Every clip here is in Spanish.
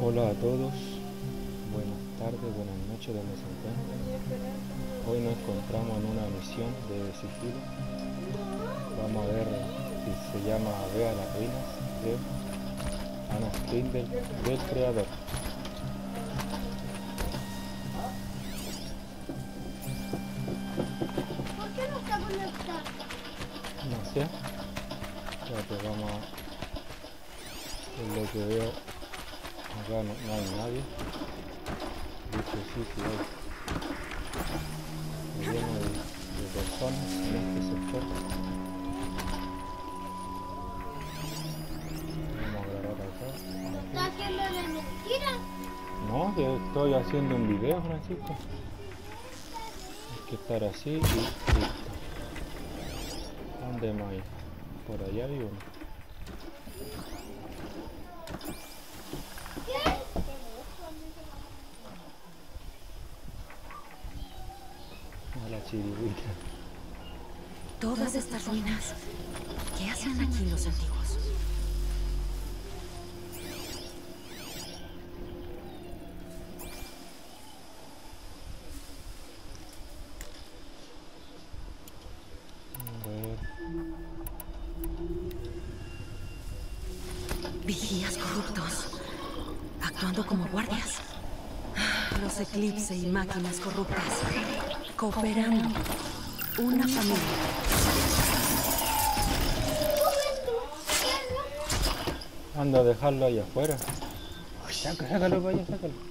Hola a todos, buenas tardes, buenas noches donde se encuentren. Hoy nos encontramos en una misión de sigilo. Vamos a ver si se llama Vea las ruinas, creo. Ana del, creador. ¿Por qué no está conectado? No sé. Ya que vamos a... En lo que veo, acá no, no hay nadie. Dicho sí hay. Está lleno de, de personas en este sector. Vamos a grabar acá. ¿Está haciendo de mentira? No, que estoy haciendo un video, Francisco. Hay que estar así y listo. ¿Dónde más hay? Por allá hay uno. La chirigüita. Todas estas ruinas. ¿Qué hacen aquí los antiguos? Vigías corruptos. Actuando como guardias. Los eclipse y máquinas corruptas. Cooperando. Una familia. Anda a dejarlo ahí afuera. Sácalo para allá, sácalo.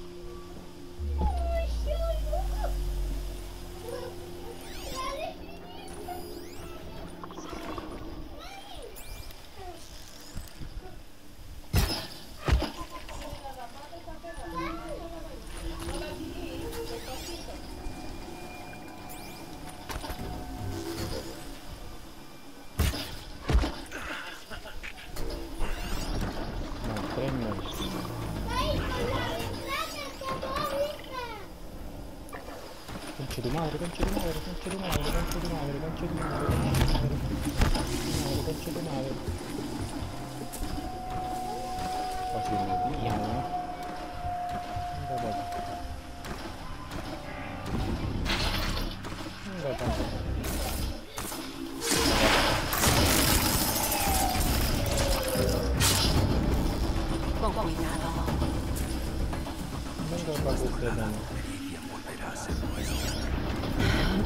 Nunca va a volver a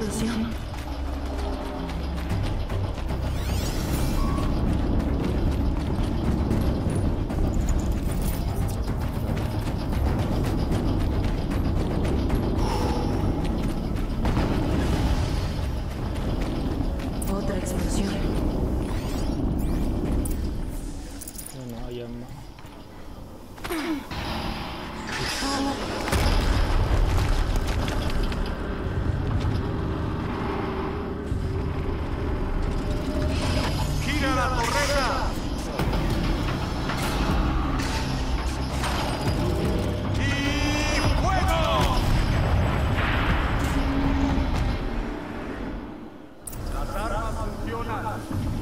Una explosión.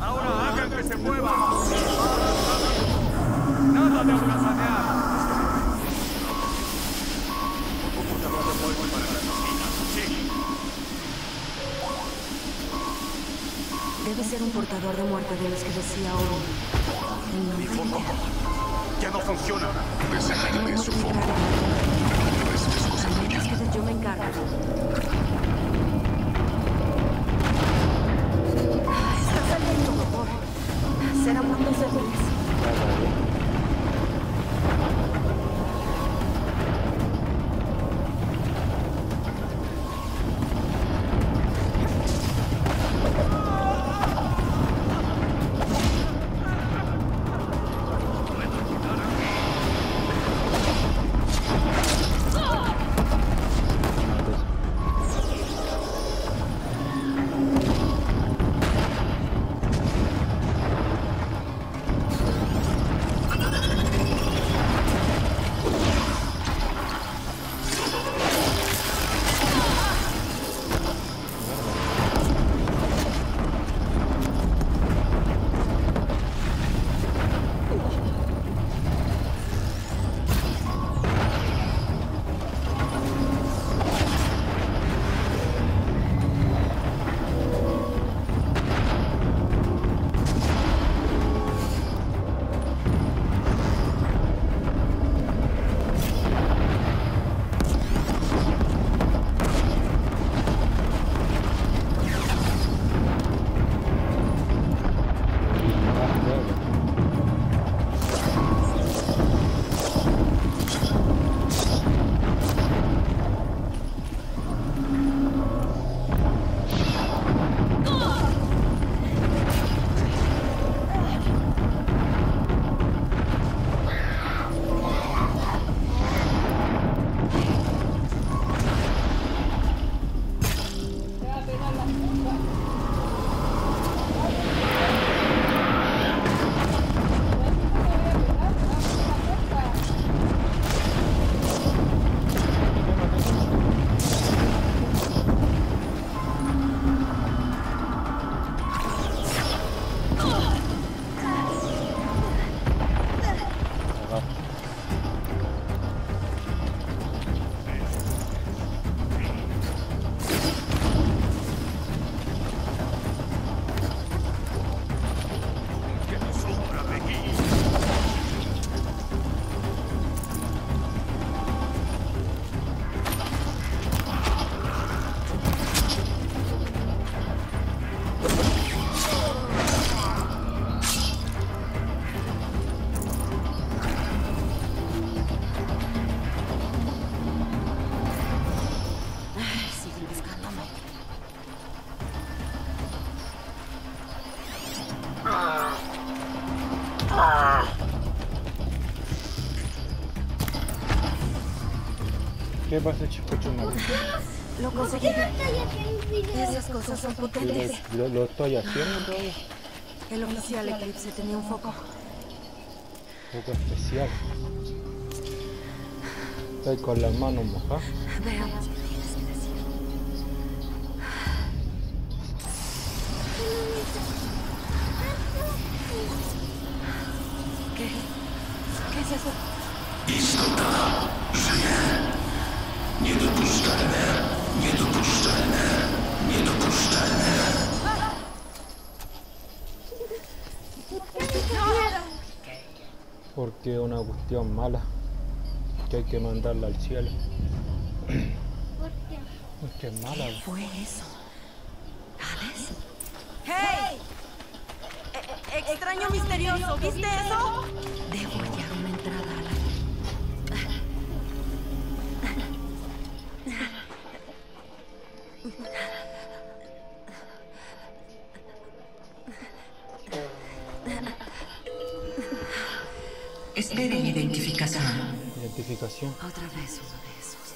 Ahora hagan que se muevan. Nada de holgazanear. Sí. Debe ser un portador de muerte de los que decía oro. Mi foco ya no funciona. No su yo me encargo. ¿Qué pasa, chico chumari? Lo conseguí. Esas cosas son potentes. Lo, lo estoy haciendo todavía. El oficial Eclipse tenía un foco. poco especial. Estoy con las manos mojadas. Veamos qué tienes que decir. ¿Qué? ¿Qué es eso? Es una cuestión mala. Que hay que mandarla al cielo. ¿Por qué? Porque es mala. ¿Qué fue eso? E- e- extraño misterioso, ¿viste eso? Debo hallar una entrada a la... Espere identificación. Identificación. Otra vez uno de esos.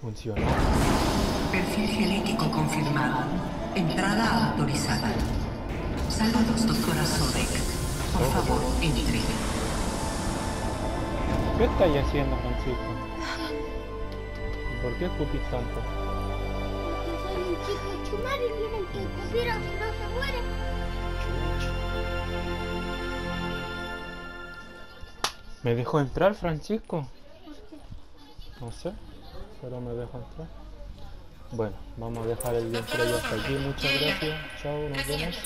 Funciona. Perfil genético confirmado. Entrada autorizada. Saludos, doctora Sodek. Por favor, entre. ¿Qué estáis haciendo, Francisco? ¿Por qué escupís tanto? Porque soy un chico chumar y tienen que escupir si no se muere. ¿Me dejó entrar, Francisco? No sé, pero me dejó entrar. Bueno, vamos a dejar el gameplay hasta aquí. Muchas gracias. Chao, nos vemos.